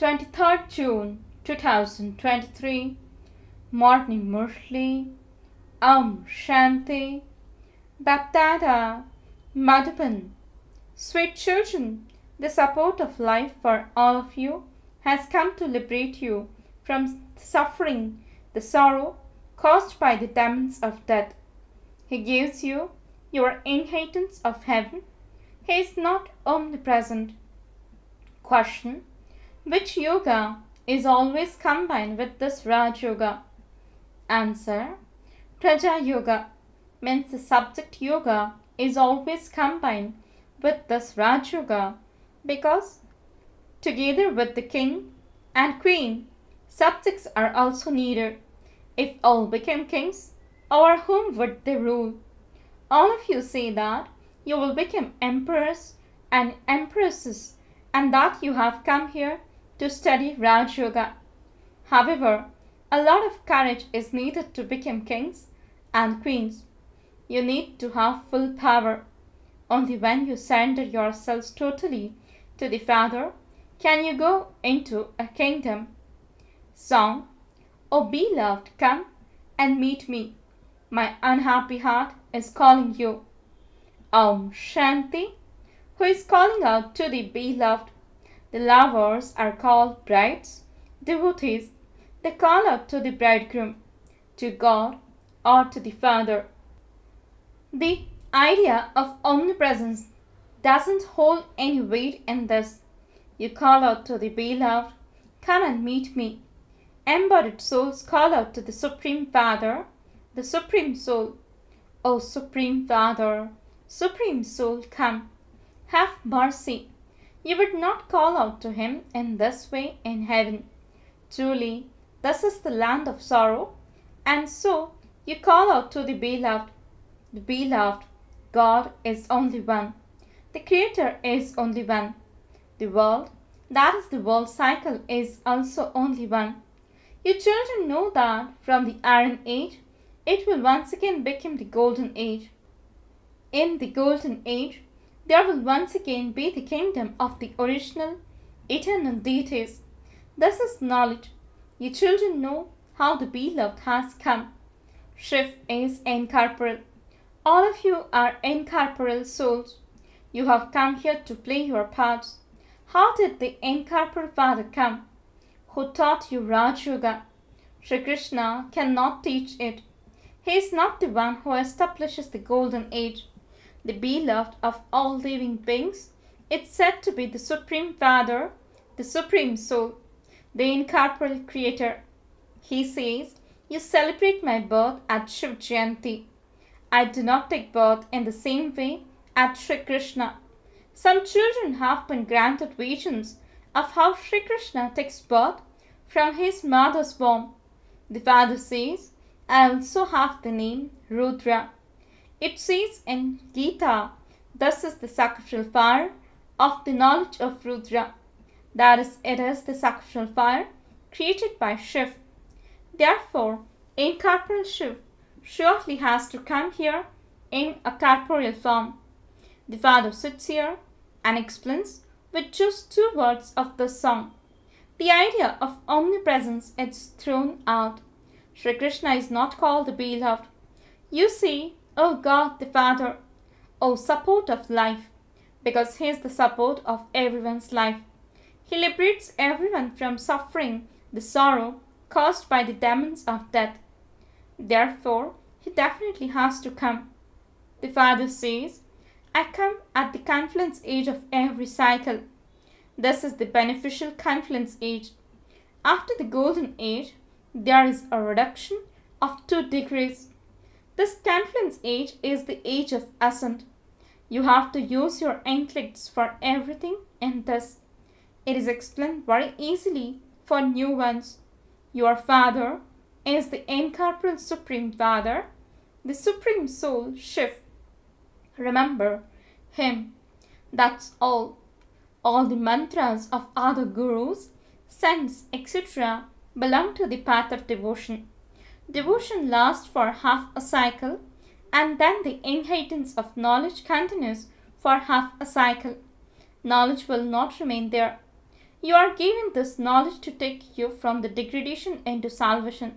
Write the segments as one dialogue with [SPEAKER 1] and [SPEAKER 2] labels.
[SPEAKER 1] 23rd June 2023 Morning Murli Om Shanti Bapdada Madhuban Sweet children, the support of life for all of you has come to liberate you from suffering the sorrow caused by the demons of death. He gives you your inheritance of heaven. He is not omnipresent. Question Which yoga is always combined with this Raj Yoga? Answer Praja Yoga means the subject yoga is always combined with this Raj Yoga because together with the king and queen, subjects are also needed. If all became kings, over whom would they rule? All of you say that you will become emperors and empresses and that you have come here to study Raj Yoga. However, a lot of courage is needed to become kings and queens. You need to have full power. Only when you surrender yourselves totally to the Father can you go into a kingdom. Song O beloved, come and meet me. My unhappy heart is calling you. Om Shanti, who is calling out to the beloved. The lovers are called brides, devotees. They call out to the bridegroom, to God, or to the Father. The idea of omnipresence doesn't hold any weight in this. You call out to the beloved, Come and meet me. Embodied souls call out to the Supreme Father, the Supreme Soul. O Supreme Father, Supreme Soul, come. Have mercy. You would not call out to him in this way in heaven. Truly, this is the land of sorrow, and so you call out to the beloved. The beloved, God is only one. The Creator is only one. The world, that is the world cycle, is also only one. You children know that from the Iron Age, it will once again become the Golden Age. In the Golden Age, there will once again be the kingdom of the original, eternal deities. This is knowledge. You children know how the beloved has come. Shiv is incorporeal. All of you are incorporeal souls. You have come here to play your parts. How did the incorporeal Father come? Who taught you Raj Yoga? Sri Krishna cannot teach it. He is not the one who establishes the golden age. The beloved of all living beings, it's said to be the Supreme Father, the Supreme Soul, the incorporeal Creator. He says, You celebrate my birth at Shiv Jayanti. I do not take birth in the same way at Sri Krishna. Some children have been granted visions of how Sri Krishna takes birth from his mother's womb. The father says, I also have the name Rudra. It says in Gita, This is the sacrificial fire of the knowledge of Rudra. That is, it is the sacrificial fire created by Shiv. Therefore, incorporeal Shiv surely has to come here in a corporeal form. The father sits here and explains with just two words of the song. The idea of omnipresence is thrown out. Sri Krishna is not called the beloved. You see, O God the Father, O support of life, because He is the support of everyone's life. He liberates everyone from suffering the sorrow caused by the demons of death. Therefore, He definitely has to come. The Father says, I come at the confluence age of every cycle. This is the beneficial confluence age. After the golden age, there is a reduction of 2 degrees. This confluence age is the age of ascent. You have to use your intellects for everything in this. It is explained very easily for new ones. Your Father is the incorporeal Supreme Father, the Supreme Soul Shiv. Remember Him. That's all. All the mantras of other gurus, saints, etc. belong to the path of devotion. Devotion lasts for half a cycle and then the inheritance of knowledge continues for half a cycle. Knowledge will not remain there. You are given this knowledge to take you from the degradation into salvation.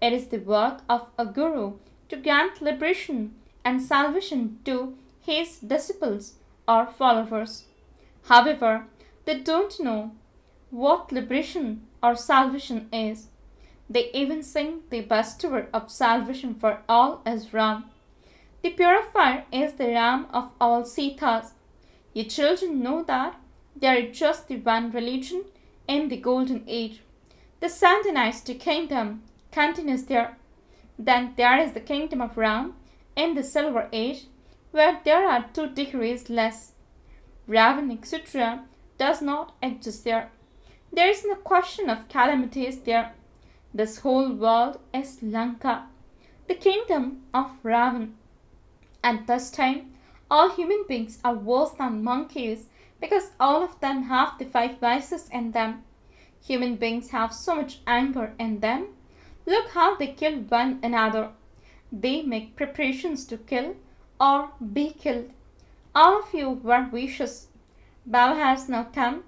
[SPEAKER 1] It is the work of a guru to grant liberation and salvation to his disciples or followers. However, they don't know what liberation or salvation is. They even sing the bestower of salvation for all is Ram. The purifier is the Ram of all Sitas. Your children know that there is just the one religion in the golden age. The Sandinized kingdom continues there. Then there is the kingdom of Ram in the silver age, where there are two degrees less. Ravan, etc., does not exist there. There is no question of calamities there. This whole world is Lanka, the kingdom of Ravan. At this time, all human beings are worse than monkeys because all of them have the five vices in them. Human beings have so much anger in them. Look how they kill one another. They make preparations to kill or be killed. All of you were vicious. Baba has now come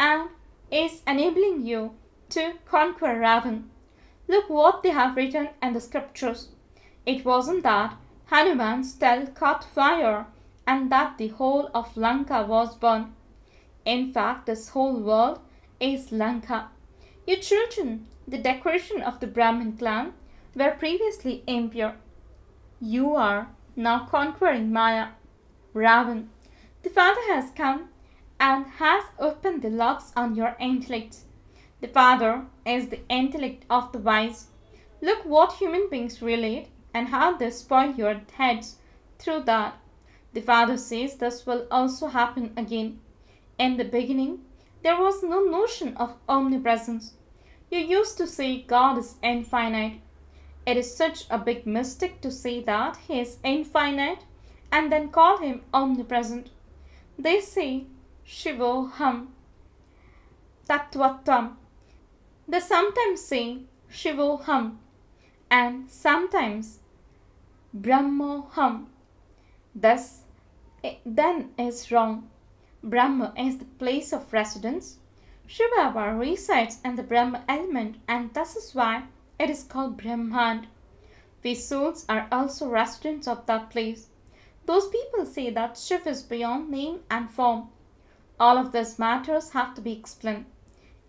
[SPEAKER 1] and is enabling you to conquer Ravan. Look what they have written in the scriptures. It wasn't that Hanuman's tail caught fire and that the whole of Lanka was burned. In fact, this whole world is Lanka. Your children, the decoration of the Brahmin clan, were previously impure. You are now conquering Maya, Ravan. The Father has come and has opened the locks on your intellect. The Father is the intellect of the wise. Look what human beings relate and how they spoil your heads through that. The Father says this will also happen again. In the beginning, there was no notion of omnipresence. You used to say God is infinite. It is such a big mistake to say that He is infinite and then call Him omnipresent. They say Shivoham, Tattvatvam. They sometimes say Shivoham and sometimes Brahmoham. Thus, eh, then is wrong. Brahma is the place of residence. Shiva resides in the Brahma element and thus is why it is called Brahmand. We souls are also residents of that place. Those people say that Shiv is beyond name and form. All of these matters have to be explained.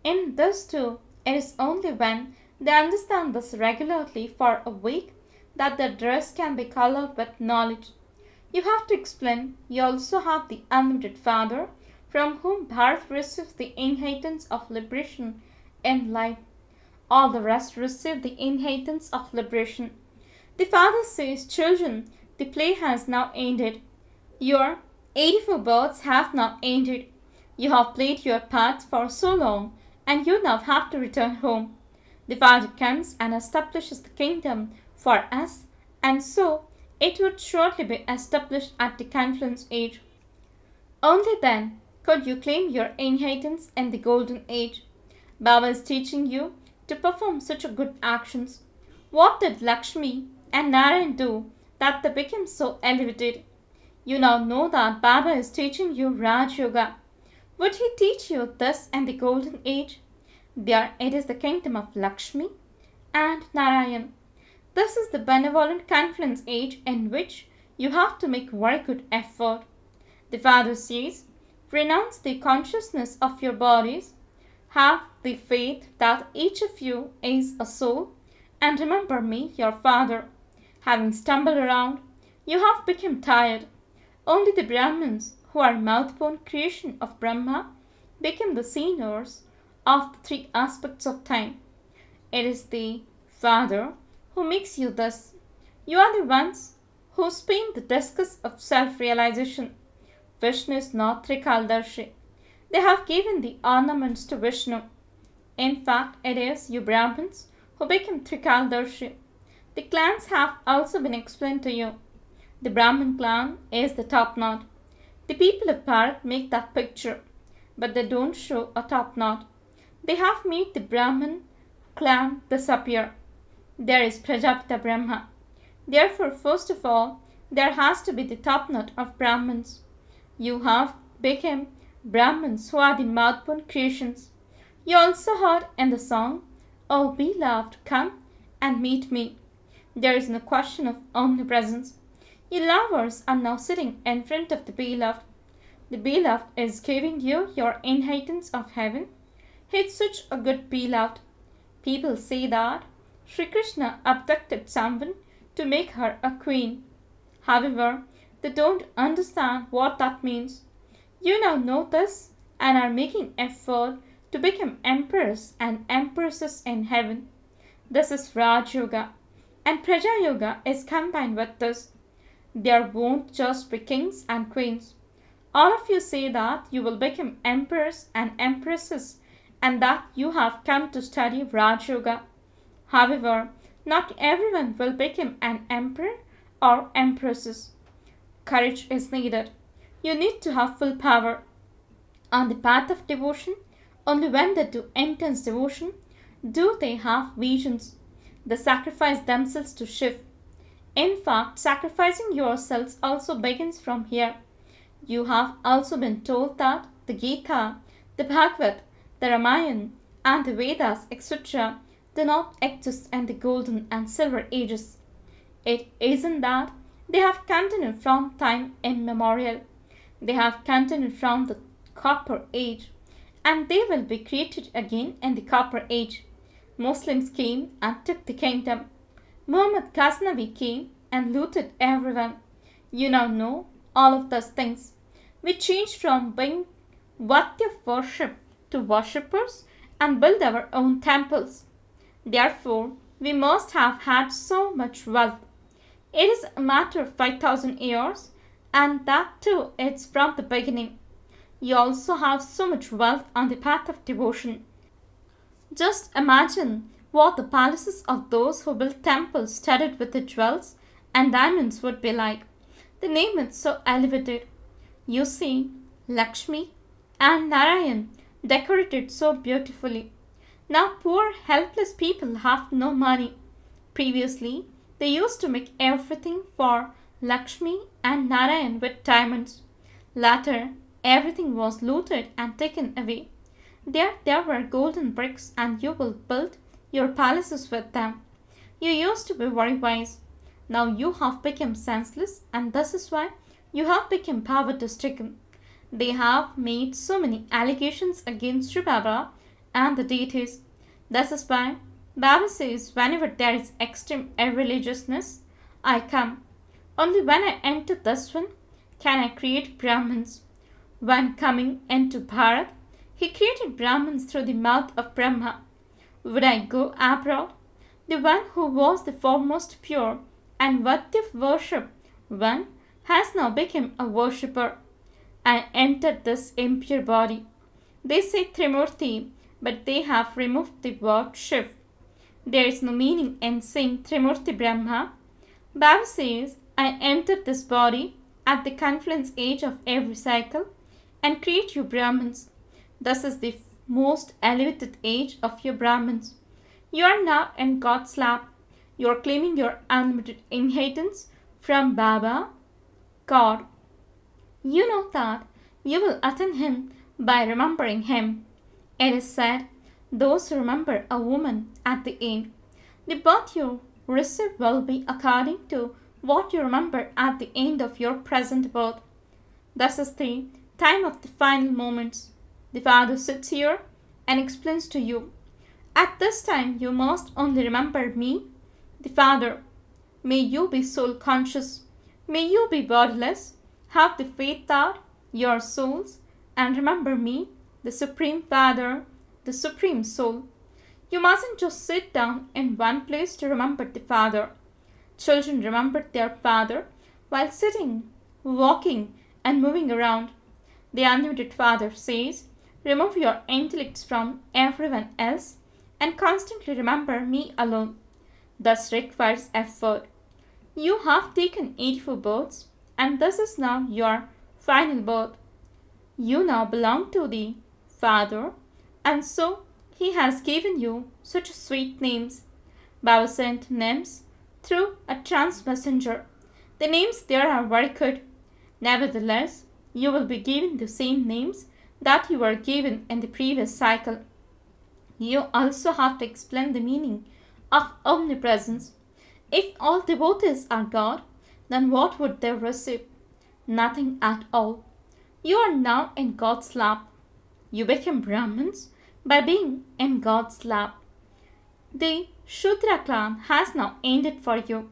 [SPEAKER 1] In this too, it is only when they understand this regularly for a week that their dress can be colored with knowledge. You have to explain you also have the unlimited Father from whom Bharat receives the inheritance of liberation in life. All the rest receive the inheritance of liberation. The Father says, Children, the play has now ended. Your 84 births have now ended. You have played your part for so long, and you now have to return home. The Father comes and establishes the kingdom for us, and so it would shortly be established at the confluence age. Only then could you claim your inheritance in the golden age. Baba is teaching you to perform such good actions. What did Lakshmi and Narayan do that they became so elevated? You now know that Baba is teaching you Raj Yoga. Would he teach you this in the golden age? There it is the kingdom of Lakshmi and Narayan. This is the benevolent confluence age in which you have to make very good effort. The Father says, renounce the consciousness of your bodies have the faith that each of you is a soul, and remember me, your father. Having stumbled around, you have become tired. Only the Brahmins, who are mouth-born creation of Brahma, became the seniors of the three aspects of time. It is the Father who makes you thus. You are the ones who spin the discus of self-realization. Vishnu is not Trikaldarshi. They have given the ornaments to Vishnu. In fact, it is you Brahmins who became Trikaldarshi. The clans have also been explained to you. The Brahmin clan is the top knot. The people of Bharat make that picture, but they don't show a top knot. They have made the Brahmin clan disappear. There is Prajapita Brahma. Therefore, first of all, there has to be the top knot of Brahmins. You have become are the mouth-born creations. You also heard in the song, O beloved, come and meet me. There is no question of omnipresence. Lovers are now sitting in front of the beloved. The beloved is giving you your inheritance of heaven. He's such a good beloved. People say that Sri Krishna abducted someone to make her a queen. However, they don't understand what that means. You now know this and are making effort to become emperors and empresses in heaven. This is Raj Yoga, and Praja Yoga is combined with this. There won't just be kings and queens. All of you say that you will become emperors and empresses and that you have come to study Raj Yoga. However, not everyone will become an emperor or empresses. Courage is needed. You need to have full power. On the path of devotion, only when they do intense devotion do they have visions. They sacrifice themselves to Shiv. In fact, sacrificing yourselves also begins from here. You have also been told that the Gita, the Bhagavad, the Ramayana, and the Vedas, etc., do not exist in the golden and silver ages. It isn't that they have continued from time immemorial. They have continued from the copper age and they will be created again in the copper age. Muslims came and took the kingdom. Muhammad Ghaznavi came and looted everyone. You now know all of those things. We changed from being what you worship to worshippers and build our own temples. Therefore, we must have had so much wealth. It is a matter of 5000 years and that too it's from the beginning. You also have so much wealth on the path of devotion. Just imagine what the palaces of those who built temples studded with the jewels and diamonds would be like. The name is so elevated. You see, Lakshmi and Narayan decorated so beautifully. Now poor helpless people have no money. Previously, they used to make everything for Lakshmi and Narayan with diamonds. Later, everything was looted and taken away. There, there were golden bricks, and you will your palaces with them. You used to be very wise. Now you have become senseless, and this is why you have become poverty stricken. They have made so many allegations against Sri Baba and the deities. This is why Baba says whenever there is extreme irreligiousness, I come. Only when I enter this one can I create Brahmins. When coming into Bharat, he created Brahmins through the mouth of Brahma. Would I go abroad? The one who was the foremost pure and worthy of worship, one has now become a worshipper and entered this impure body. They say Trimurti, but they have removed the word Shiv. There is no meaning in saying Trimurti Brahma. Baba says I entered this body at the confluence age of every cycle and create you Brahmins. This is the most elevated age of your Brahmins. You are now in God's lap. You are claiming your unlimited inheritance from Baba, God. You know that you will attain Him by remembering Him. It is said, those who remember a woman at the end, the birth you receive will be according to what you remember at the end of your present birth. This is the time of the final moments. The Father sits here and explains to you. At this time, you must only remember me, the Father. May you be soul conscious. May you be bodiless. Have the faith that your souls and remember me, the Supreme Father, the Supreme Soul. You mustn't just sit down in one place to remember the Father. Children remembered their father while sitting, walking, and moving around. The unlimited father says, Remove your intellects from everyone else and constantly remember me alone. This requires effort. You have taken 84 boats and this is now your final boat. You now belong to the Father, and so He has given you such sweet names. Baba sent names through a trance messenger. The names there are very good. Nevertheless, you will be given the same names that you were given in the previous cycle. You also have to explain the meaning of omnipresence. If all devotees are God, then what would they receive? Nothing at all. You are now in God's lap. You became Brahmins by being in God's lap. The Shudra clan has now ended for you.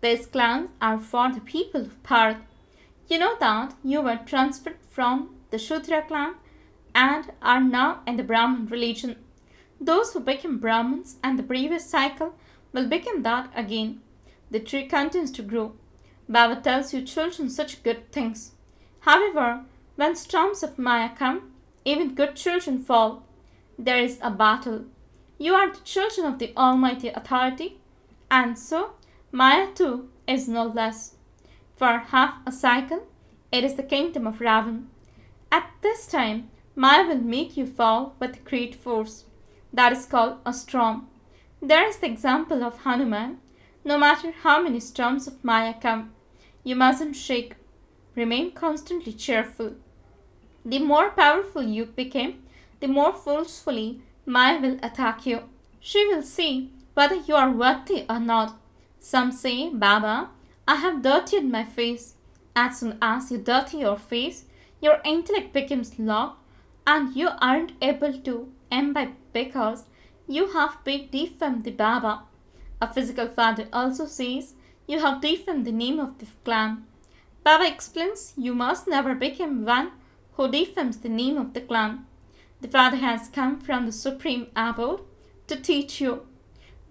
[SPEAKER 1] These clans are for the people of Bharat. You know that you were transferred from the Shudra clan and are now in the Brahmin religion. Those who became Brahmins and the previous cycle will become that again. The tree continues to grow. Baba tells you children such good things. However, when storms of Maya come, even good children fall. There is a battle. You are the children of the Almighty Authority, and so Maya too is no less. For half a cycle, it is the kingdom of Ravan. At this time, Maya will make you fall with great force. That is called a storm. There is the example of Hanuman. No matter how many storms of Maya come, you mustn't shake. Remain constantly cheerful. The more powerful you become, the more forcefully Maya will attack you. She will see whether you are worthy or not. Some say, Baba, I have dirtied my face. As soon as you dirty your face, your intellect becomes locked and you aren't able to imbibe because you have been defamed the Baba. A physical father also says you have defamed the name of the clan. Baba explains you must never become one who defames the name of the clan. The Father has come from the Supreme Abode to teach you.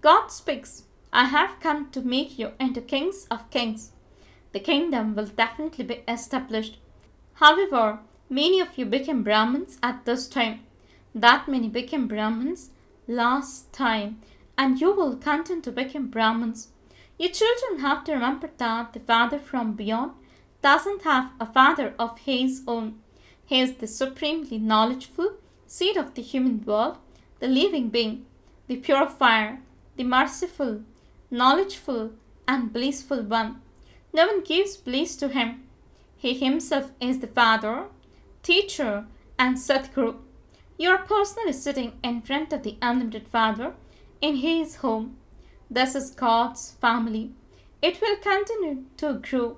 [SPEAKER 1] God speaks, I have come to make you into kings of kings. The kingdom will definitely be established. However, many of you became Brahmins at this time. That many became Brahmins last time, and you will continue to become Brahmins. Your children have to remember that the Father from beyond doesn't have a father of his own. He is the supremely knowledgeful seed of the human world, the living being, the purifier, the merciful, knowledgeful, and blissful one. No one gives bliss to him. He himself is the Father, Teacher, and Sadguru. You are personally sitting in front of the Unlimited Father in His home. This is God's family. It will continue to grow.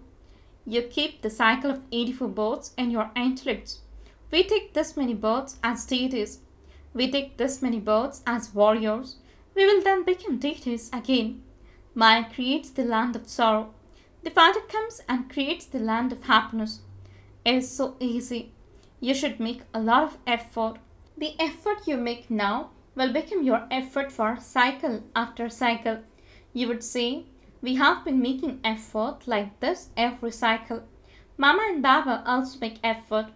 [SPEAKER 1] You keep the cycle of 84 births in your intellects we take this many births as deities. We take this many births as warriors. We will then become deities again. Maya creates the land of sorrow. The Father comes and creates the land of happiness. It is so easy. You should make a lot of effort. The effort you make now will become your effort for cycle after cycle. You would say, we have been making effort like this every cycle. Mama and Baba also make effort.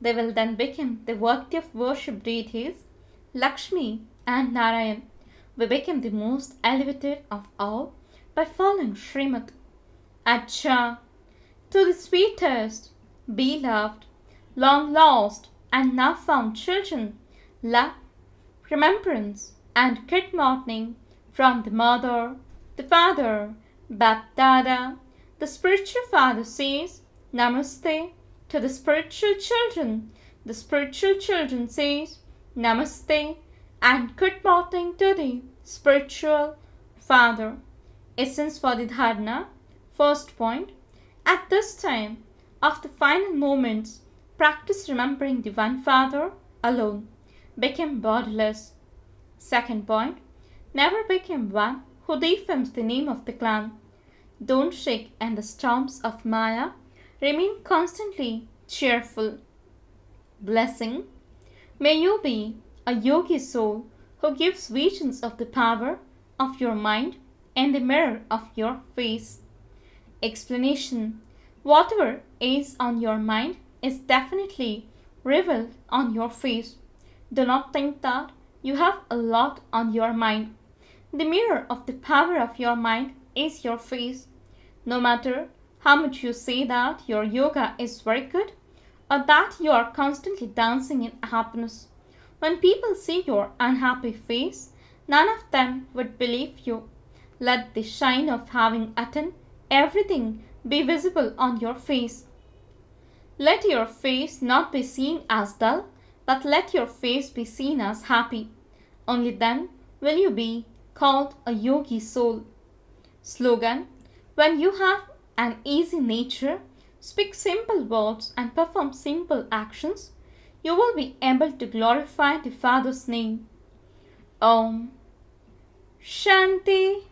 [SPEAKER 1] They will then become the worthy of worship deities, Lakshmi and Narayan. We become the most elevated of all by following Srimad. Acha, to the sweetest, beloved, long lost, and now found children, love, remembrance, and good morning from the mother, the father, Bapdada. The spiritual father says, Namaste to the spiritual children. The spiritual children says Namaste and good morning to the spiritual father. Essence for the dharana. First point. At this time of the final moments, practice remembering the one father alone. Become bodiless. Second point. Never become one who defames the name of the clan. Don't shake in the storms of Maya Remain constantly cheerful. Blessing. May you be a yogi soul who gives visions of the power of your mind and the mirror of your face. Explanation. Whatever is on your mind is definitely revealed on your face. Do not think that you have a lot on your mind. The mirror of the power of your mind is your face. No matter how much you say that your yoga is very good or that you are constantly dancing in happiness. When people see your unhappy face, none of them would believe you. Let the shine of having attained everything be visible on your face. Let your face not be seen as dull, but let your face be seen as happy. Only then will you be called a yogi soul. Slogan When you have an easy nature, speak simple words, and perform simple actions, you will be able to glorify the Father's name. Om Shanti